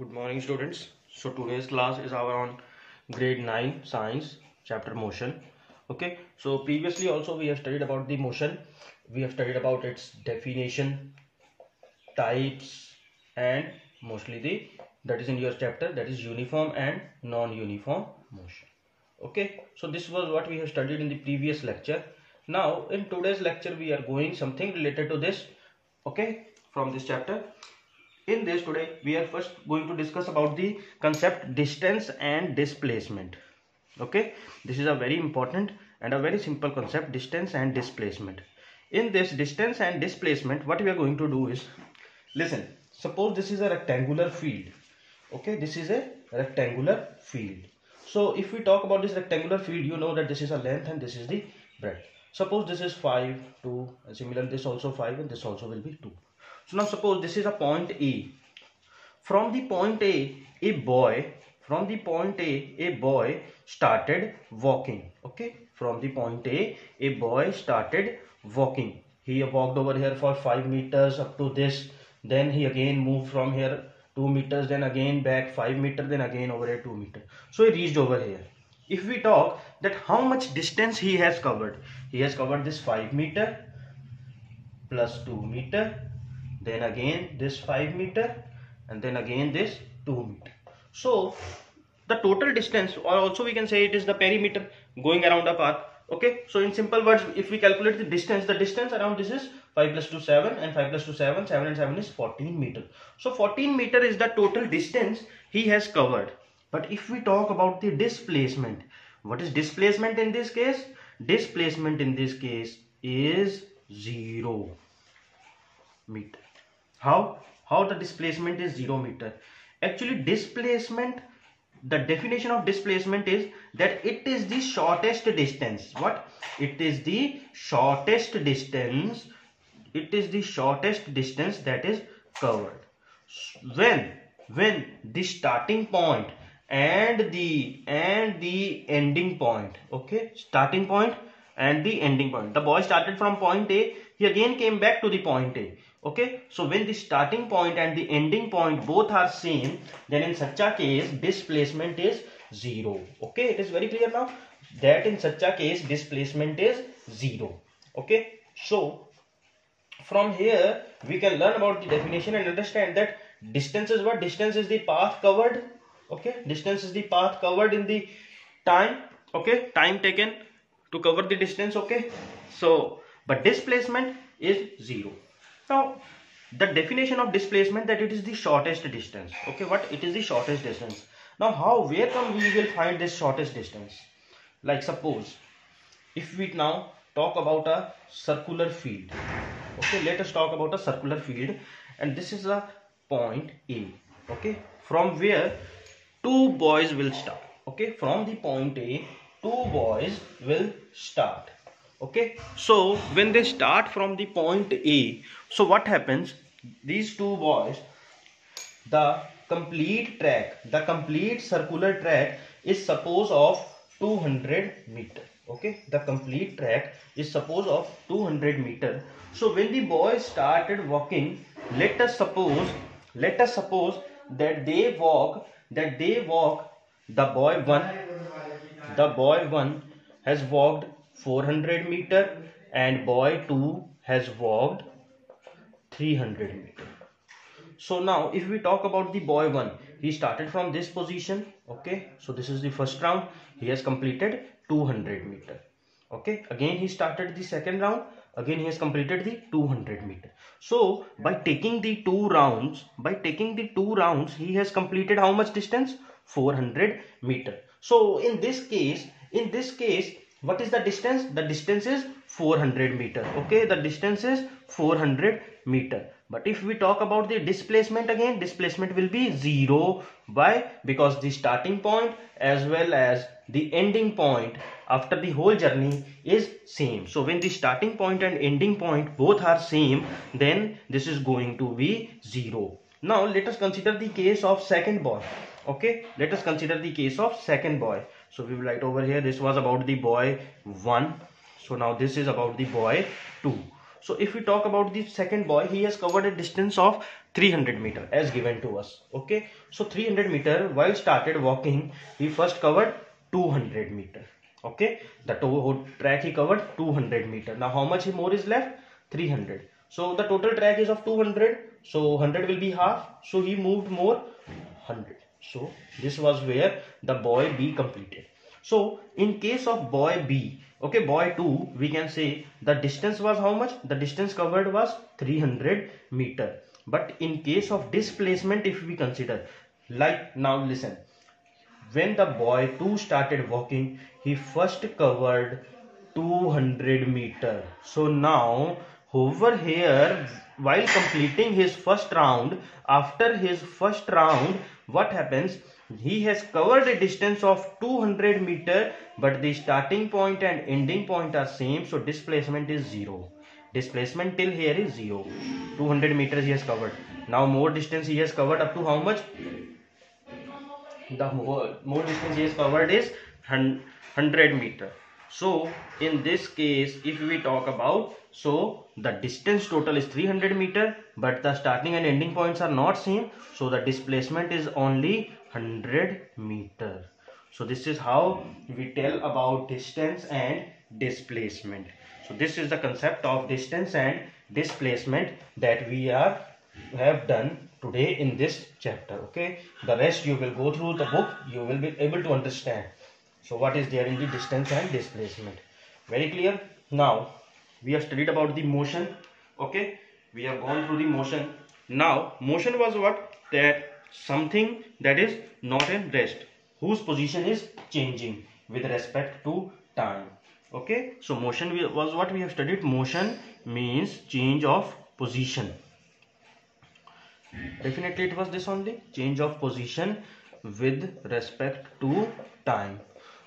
Good morning students. So today's class is our on grade 9 science chapter motion. Okay. So previously also we have studied about the motion. We have studied about its definition, types and mostly the that is in your chapter that is uniform and non-uniform motion. Okay. So this was what we have studied in the previous lecture. Now in today's lecture we are going something related to this. Okay. From this chapter in this today we are first going to discuss about the concept distance and displacement. Okay? This is a very important and a very simple concept distance and displacement. In this distance and displacement what we are going to do is listen suppose this is a rectangular field. Okay? This is a rectangular field. So if we talk about this rectangular field you know that this is a length and this is the breadth. Suppose this is 5 2 and similar this also 5 and this also will be 2 so now suppose this is a point A. From the point A, a boy, from the point A, a boy started walking. Okay. From the point A, a boy started walking. He walked over here for 5 meters up to this. Then he again moved from here 2 meters, then again back 5 meters, then again over here 2 meters. So he reached over here. If we talk that how much distance he has covered, he has covered this 5 meter plus 2 meter then again this 5 meter and then again this 2 meter. So the total distance or also we can say it is the perimeter going around a path okay? So in simple words if we calculate the distance the distance around this is 5 plus 2 7 and 5 plus 2 7 7 and 7 is 14 meter. So 14 meter is the total distance he has covered. But if we talk about the displacement what is displacement in this case? Displacement in this case is 0 meter how how the displacement is 0 meter actually displacement the definition of displacement is that it is the shortest distance. What? It is the shortest distance. It is the shortest distance that is covered. When when the starting point and the and the ending point okay? Starting point and the ending point. The boy started from point a. He again came back to the point a okay? So when the starting point and the ending point both are same then in such a case displacement is zero. Okay? It is very clear now that in such a case displacement is zero. Okay? So from here we can learn about the definition and understand that distance is what? Distance is the path covered. Okay? Distance is the path covered in the time. Okay? Time taken to cover the distance. Okay? So but displacement is zero now, the definition of displacement that it is the shortest distance. Okay, what? It is the shortest distance. Now, how, where come we will find this shortest distance? Like suppose, if we now talk about a circular field. Okay, let us talk about a circular field and this is a point A. Okay, from where two boys will start. Okay, from the point A, two boys will start okay? So when they start from the point a so what happens? These two boys the complete track the complete circular track is suppose of 200 meter. Okay? The complete track is suppose of 200 meter. So when the boys started walking let us suppose let us suppose that they walk that they walk the boy one the boy one has walked 400 meter and boy 2 has walked 300 meter. So now if we talk about the boy 1 he started from this position okay? So this is the first round. He has completed 200 meter okay? Again he started the second round. Again he has completed the 200 meter. So by taking the two rounds by taking the two rounds he has completed how much distance? 400 meter. So in this case in this case what is the distance? The distance is 400 meter. Okay the distance is 400 meter. But if we talk about the displacement again displacement will be zero. Why? Because the starting point as well as the ending point after the whole journey is same. So when the starting point and ending point both are same then this is going to be zero. Now let us consider the case of second boy. Okay let us consider the case of second boy so we will write over here this was about the boy 1 so now this is about the boy 2 so if we talk about the second boy he has covered a distance of 300 meter as given to us okay? So 300 meter while started walking he first covered 200 meter okay? The total track he covered 200 meter. Now how much more is left? 300 so the total track is of 200 so 100 will be half. So he moved more 100 so this was where the boy b completed. So in case of boy b okay boy 2 we can say the distance was how much? The distance covered was 300 meter. But in case of displacement if we consider like now listen. When the boy 2 started walking he first covered 200 meter. So now over here while completing his first round after his first round what happens? He has covered a distance of 200 meter but the starting point and ending point are same so displacement is zero. Displacement till here is zero. 200 meters he has covered. Now more distance he has covered up to how much? The more, more distance he has covered is 100 meter. So in this case if we talk about so the distance total is 300 meter but the starting and ending points are not same. So the displacement is only 100 meter. So this is how we tell about distance and displacement. So this is the concept of distance and displacement that we are have done today in this chapter okay? The rest you will go through the book you will be able to understand. So what is there in the distance and displacement? Very clear? Now we have studied about the motion okay? We have gone through the motion. Now motion was what? That something that is not in rest whose position is changing with respect to time okay? So motion was what we have studied. Motion means change of position. Definitely it was this only. Change of position with respect to time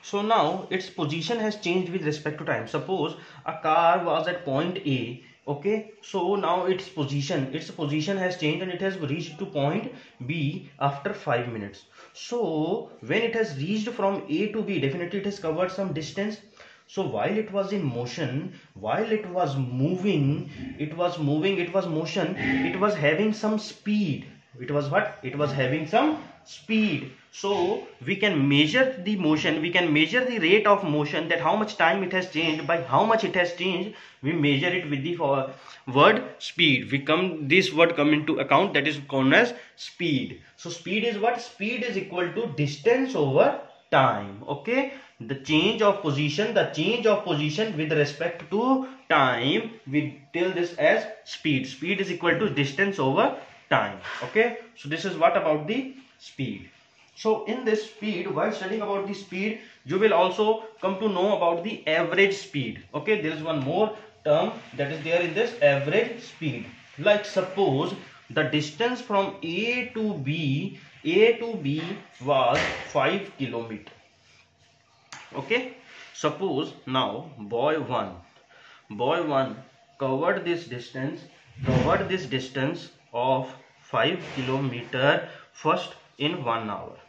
so now its position has changed with respect to time. Suppose a car was at point a okay? So now its position its position has changed and it has reached to point b after 5 minutes. So when it has reached from a to b definitely it has covered some distance. So while it was in motion while it was moving it was moving it was motion it was having some speed. It was what? It was having some speed so we can measure the motion we can measure the rate of motion that how much time it has changed. By how much it has changed we measure it with the uh, word speed. We come this word come into account that is called as speed. So speed is what? Speed is equal to distance over time okay? The change of position the change of position with respect to time we tell this as speed. Speed is equal to distance over time okay? So this is what about the speed so in this speed while studying about the speed you will also come to know about the average speed. Okay there is one more term that is there in this average speed. Like suppose the distance from a to b a to b was 5 kilometer. Okay suppose now boy 1 boy 1 covered this distance covered this distance of 5 kilometer first in 1 hour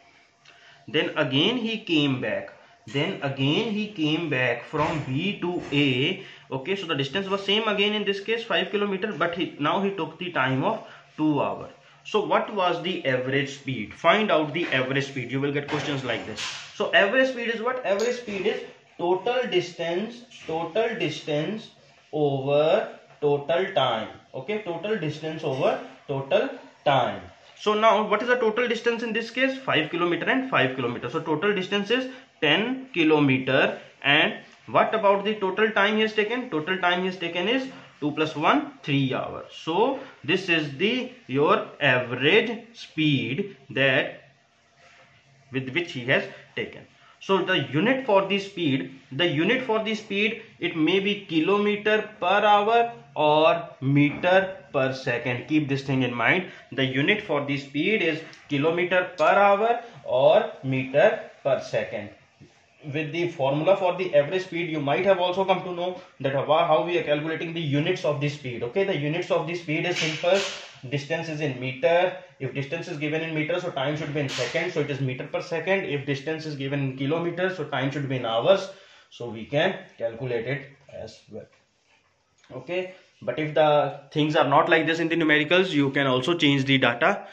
then again he came back. Then again he came back from b to a. Okay so the distance was same again in this case 5 kilometer but he now he took the time of 2 hour. So what was the average speed? Find out the average speed. You will get questions like this. So average speed is what? Average speed is total distance total distance over total time. Okay total distance over total time so now what is the total distance in this case? 5 kilometer and 5 kilometer. So total distance is 10 kilometer. And what about the total time he has taken? Total time he has taken is 2 plus 1 3 hours. So this is the your average speed that with which he has taken. So the unit for the speed the unit for the speed it may be kilometer per hour or meter per second keep this thing in mind. The unit for the speed is kilometer per hour or meter per second. With the formula for the average speed you might have also come to know that how we are calculating the units of the speed. Okay the units of the speed is simple. Distance is in meter. If distance is given in meter so time should be in seconds so it is meter per second. If distance is given in kilometers so time should be in hours. So we can calculate it as well. Okay but if the things are not like this in the numericals you can also change the data.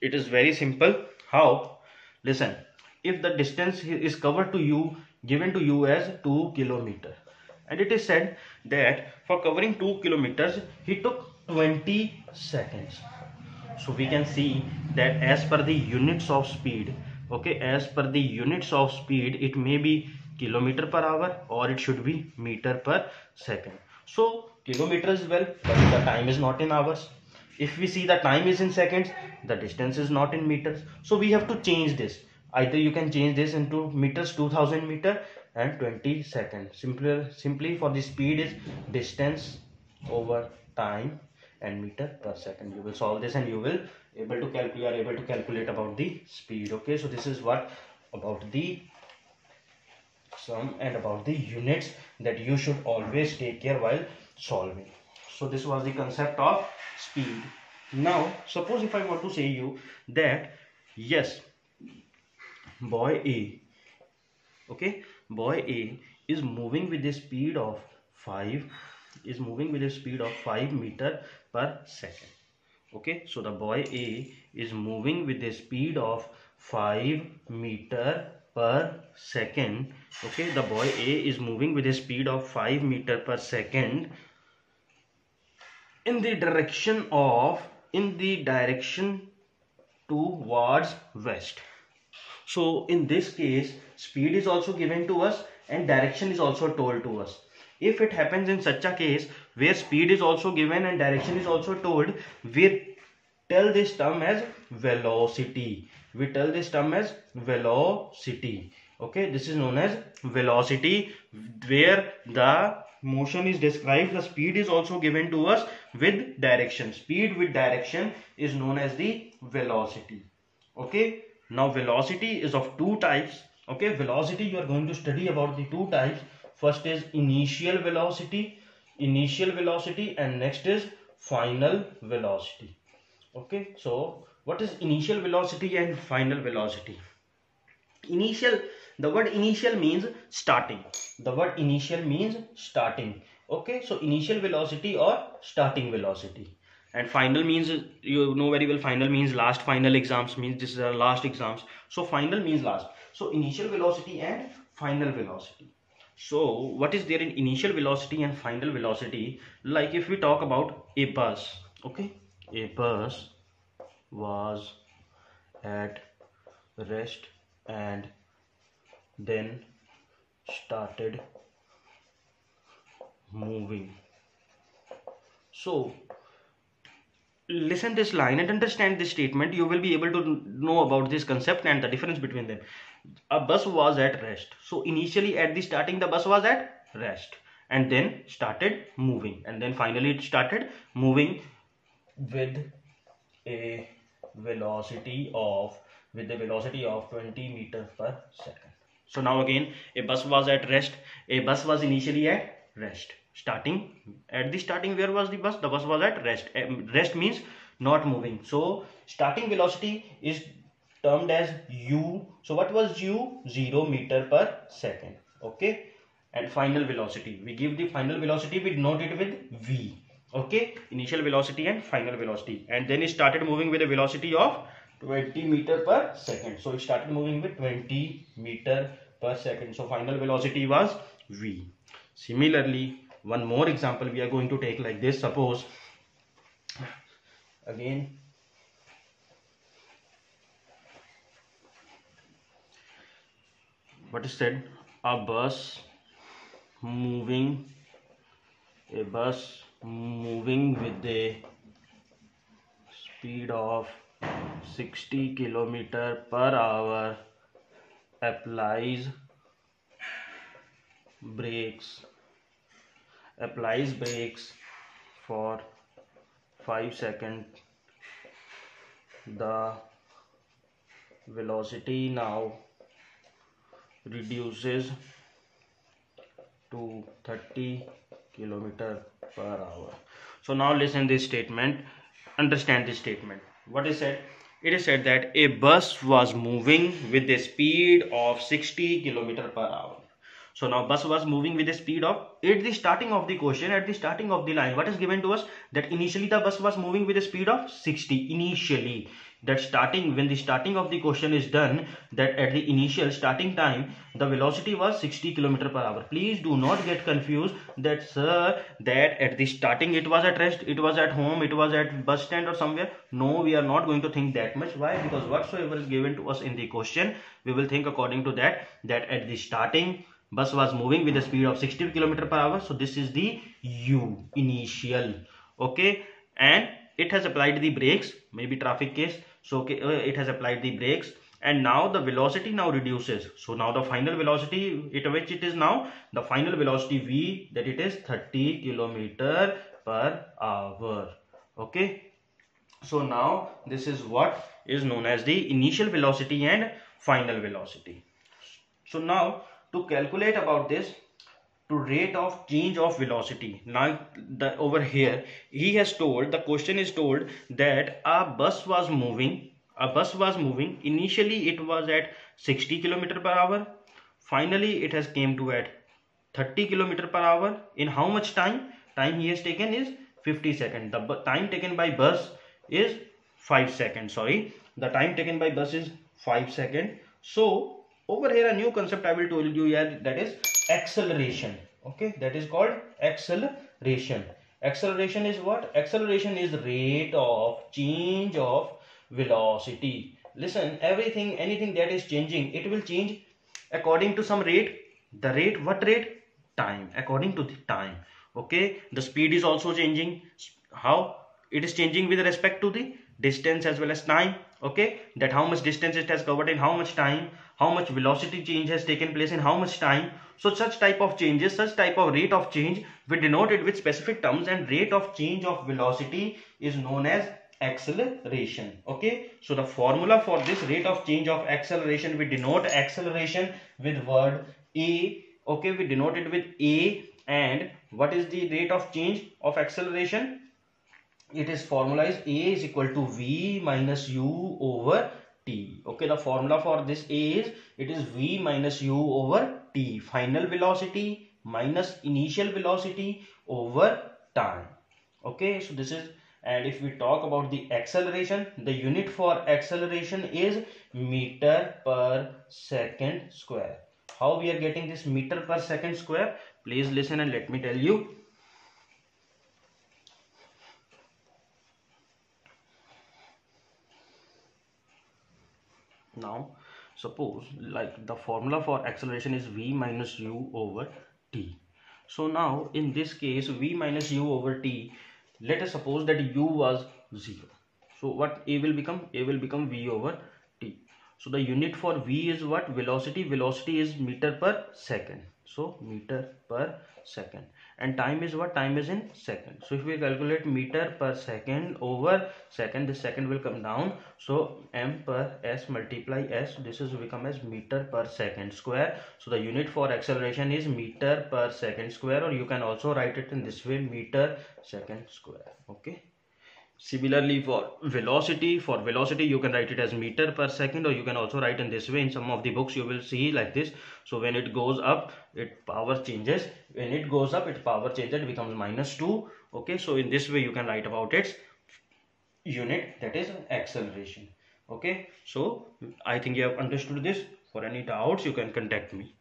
It is very simple. How? Listen if the distance is covered to you given to you as 2 kilometer and it is said that for covering 2 kilometers he took 20 seconds. So we can see that as per the units of speed okay as per the units of speed it may be kilometer per hour or it should be meter per second. So kilometers well but the time is not in hours. If we see the time is in seconds the distance is not in meters. So we have to change this. Either you can change this into meters 2000 meter and 20 seconds. Simply simply for the speed is distance over time and meter per second. You will solve this and you will able to calculate you are able to calculate about the speed okay? So this is what about the sum and about the units that you should always take care while solving so this was the concept of speed. Now suppose if i want to say you that yes boy a okay? Boy a is moving with a speed of 5 is moving with a speed of 5 meter per second okay? So the boy a is moving with a speed of 5 meter per second okay the boy a is moving with a speed of 5 meter per second in the direction of in the direction towards west. So in this case speed is also given to us and direction is also told to us. If it happens in such a case where speed is also given and direction is also told we tell this term as velocity we tell this term as velocity. Okay this is known as velocity where the motion is described the speed is also given to us with direction. Speed with direction is known as the velocity. Okay now velocity is of two types. Okay velocity you are going to study about the two types. First is initial velocity initial velocity and next is final velocity. Okay so what is initial velocity and final velocity? Initial the word initial means starting. The word initial means starting. Okay so initial velocity or starting velocity. And final means you know very well final means last final exams means this is our last exams. So final means last. So initial velocity and final velocity. So what is there in initial velocity and final velocity? Like if we talk about a bus okay? A bus was at rest and then started moving. So listen this line and understand this statement. You will be able to know about this concept and the difference between them. A bus was at rest. So initially at the starting the bus was at rest and then started moving. And then finally it started moving with a velocity of with the velocity of 20 meters per second. So now again a bus was at rest. A bus was initially at rest. Starting at the starting where was the bus? The bus was at rest. Um, rest means not moving. So starting velocity is termed as u. So what was u? 0 meter per second. Okay? And final velocity. We give the final velocity we denote it with v okay initial velocity and final velocity. And then it started moving with a velocity of 20 meter per second. So it started moving with 20 meter per second. So final velocity was v. Similarly one more example we are going to take like this. Suppose again what is said? A bus moving a bus moving with a speed of 60 kilometer per hour applies brakes applies brakes for 5 seconds. The velocity now reduces to 30 kilometer per hour. So now listen this statement understand this statement. What is said? It is said that a bus was moving with a speed of 60 kilometer per hour. So now bus was moving with a speed of at the starting of the question at the starting of the line what is given to us? That initially the bus was moving with a speed of 60 initially that starting when the starting of the question is done that at the initial starting time the velocity was 60 kilometer per hour. Please do not get confused that sir that at the starting it was at rest it was at home it was at bus stand or somewhere. No we are not going to think that much. Why? Because whatsoever is given to us in the question we will think according to that that at the starting bus was moving with a speed of 60 km per hour. So this is the u initial. Okay? And it has applied the brakes maybe traffic case so uh, it has applied the brakes. And now the velocity now reduces. So now the final velocity at which it is now the final velocity v that it is 30 kilometer per hour. Okay? So now this is what is known as the initial velocity and final velocity. So now to calculate about this to rate of change of velocity. Now the over here he has told the question is told that a bus was moving a bus was moving. Initially it was at 60 km per hour. Finally it has came to at 30 km per hour. In how much time? Time he has taken is 50 seconds. The time taken by bus is 5 seconds. Sorry. The time taken by bus is 5 seconds. So over here a new concept i will tell you here that is acceleration. Okay that is called acceleration. Acceleration is what? Acceleration is rate of change of velocity. Listen everything anything that is changing it will change according to some rate. The rate what rate? Time. According to the time. Okay the speed is also changing. How? It is changing with respect to the distance as well as time. Okay that how much distance it has covered in how much time how much velocity change has taken place in how much time. So such type of changes such type of rate of change we denote it with specific terms and rate of change of velocity is known as acceleration. Okay? So the formula for this rate of change of acceleration we denote acceleration with word a. Okay? We denote it with a. And what is the rate of change of acceleration? It is formalized a is equal to v minus u over t. Okay the formula for this is it is v minus u over t. Final velocity minus initial velocity over time. Okay so this is and if we talk about the acceleration the unit for acceleration is meter per second square. How we are getting this meter per second square? Please listen and let me tell you now suppose like the formula for acceleration is v minus u over t. So now in this case v minus u over t let us suppose that u was 0 so what a will become? A will become v over t. So the unit for v is what? Velocity. Velocity is meter per second. So meter per second and time is what? Time is in second. So if we calculate meter per second over second the second will come down. So m per s multiply s this is become as meter per second square. So the unit for acceleration is meter per second square or you can also write it in this way meter second square. Okay Similarly for mm-hmm. velocity, for velocity you can write it as meter per second or you can also write in this way. In some of the books you will see like this. So when it goes up, it power changes. When it goes up, it power changes, it becomes minus 2. Okay, so in this way you can write about its unit that is acceleration. Okay, so I think you have understood this. For any doubts you can contact me.